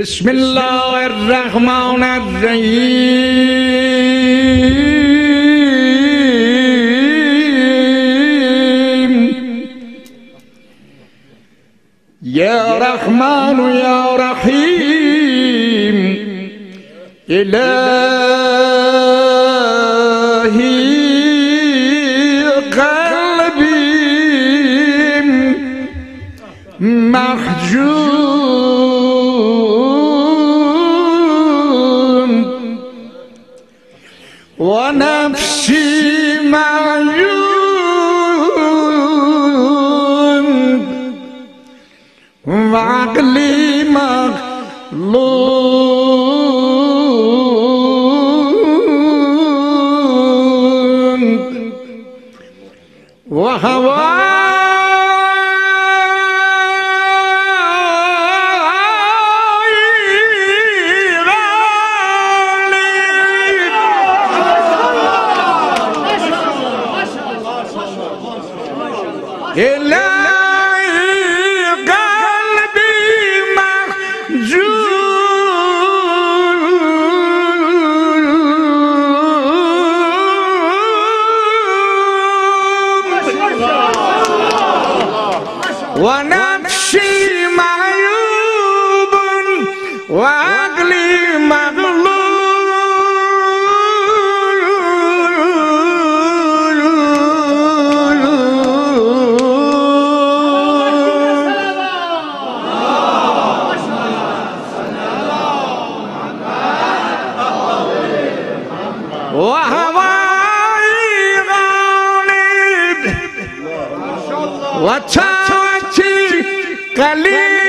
بسم الله الرحمن الرحيم. يا رحمن يا رحيم. إلهي قليل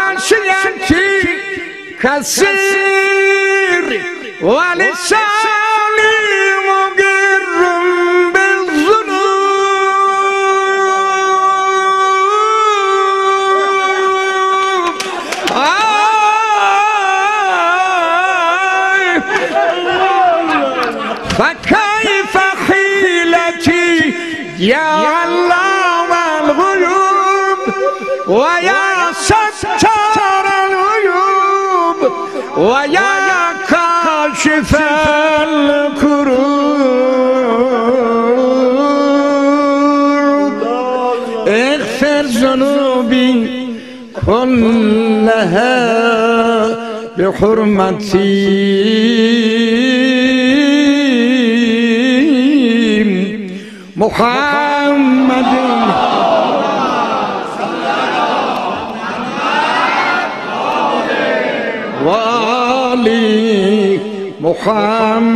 ومعصيتي كثير ولساني يا علام الغيوب ويا ستار الغيوب ويا كاشف الكروب اغفر ذنوبي كلها بحرمتي محمد. وآل محمد.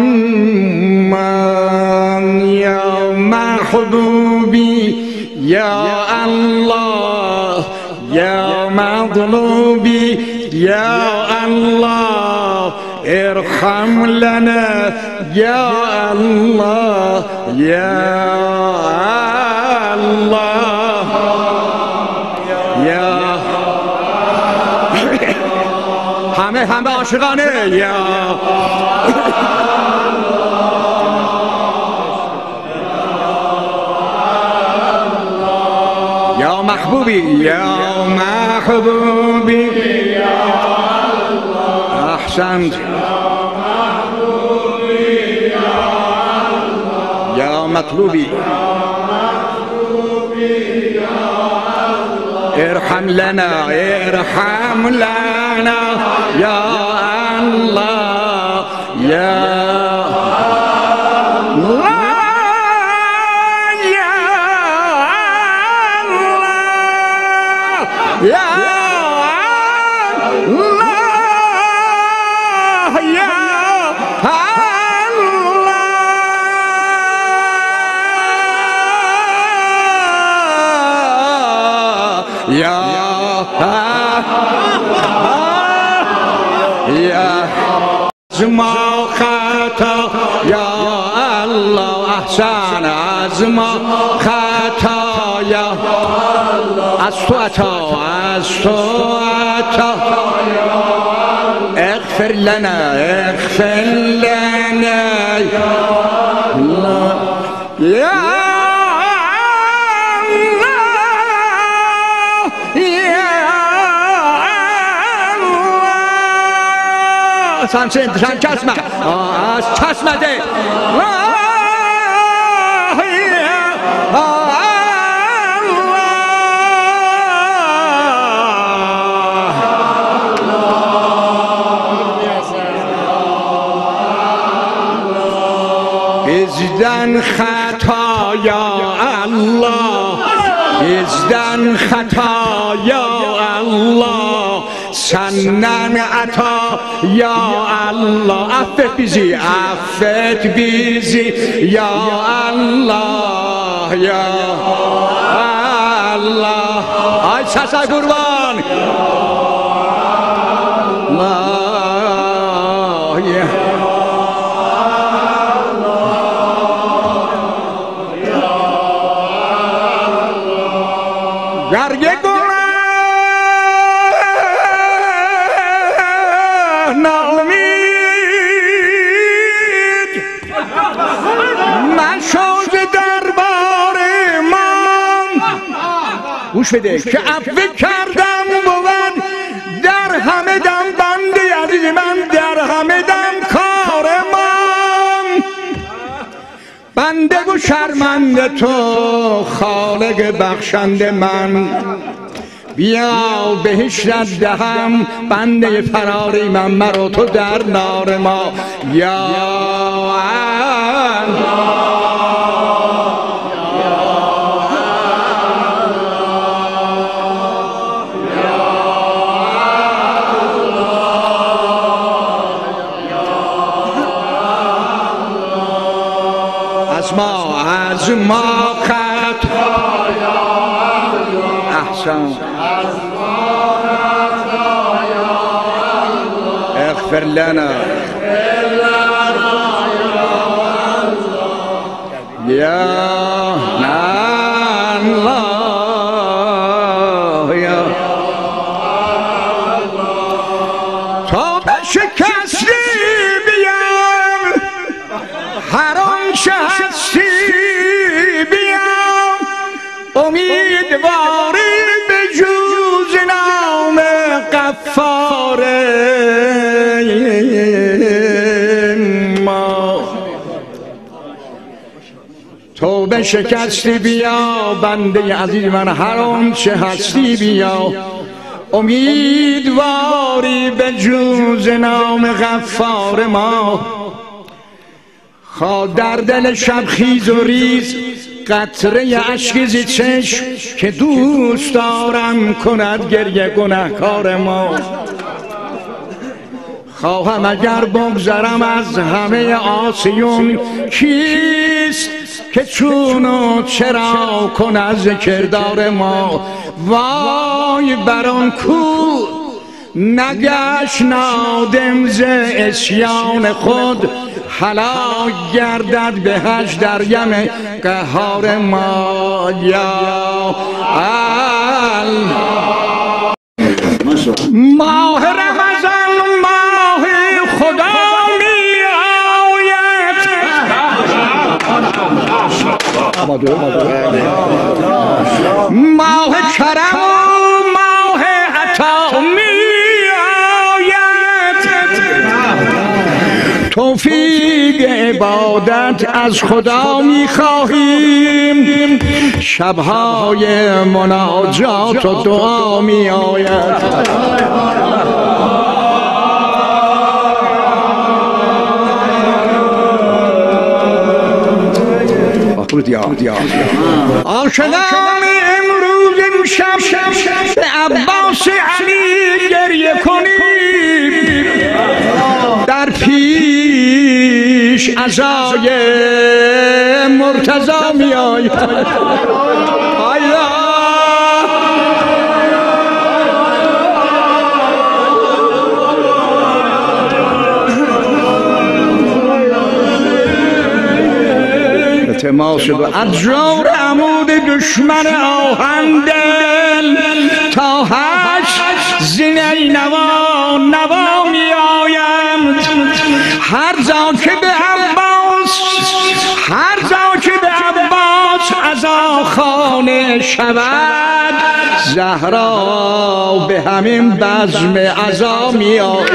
يا محبوبي يا الله. يا مطلوبي يا الله. ارحم لنا يا الله يا الله. يا همه همه عاشقانه. یا یا محبوبی یا محبوبی احسنت یا مطلوبی ارحم لنا ارحم لنا. يا أزمخته يا الله أحسن أزمخته يا الله أسوته أسوته اغفر لنا اغفر لنا. يا الله. سان سانسی انسان چشم از چشم نداه. الله خطا یا الله. از خطا یا الله. Senden ata ya Allah Affet bizi, affet bizi ya Allah Ya Allah Ay sasa kurban Allah ya گرگ گناه گوش بده. که عفو کردم بود در همه دم بنده عزیز من در همه دم کار من. بنده و شرمنده تو خالق بخشنده من. بیا بهشت دهم بنده فراری من مرا تو در نار ما. یا احسان اغفر لنا. یا الله یا تا به شکستی تو به شکستی بیا بنده عزیز من هر آنچه هستی بیا. امیدواری به جوز نام غفار ما. خوا در دل شب خیز و ریز قطره اشک زی چشم که دوست دارم کند گریه گنهکار ما. خواهم اگر بگذرم از همه آسیون کیست که چون و چرا کن از کردار ما؟ وای بران کو نگشت نادم ز اسیان خود. حلاک گردد به هش در یم قهار ما. یا ماه رمضان ماه آید ماه کرم و ماه عطا می آید توفیق عبادت از خدا می خواهیم شبهای مناجات و دعا می آید آشنام امروز امشب به عباس علی گریه کنیم. در پیش ازای مرتضا می آید تماس و ادجار عمود دشمن آهندل تا هشت زینه نوا نوا می آید هر جا که به عباس هر جا که به عباس ازا خانه شود. زهرا به همین بزم ازا میاد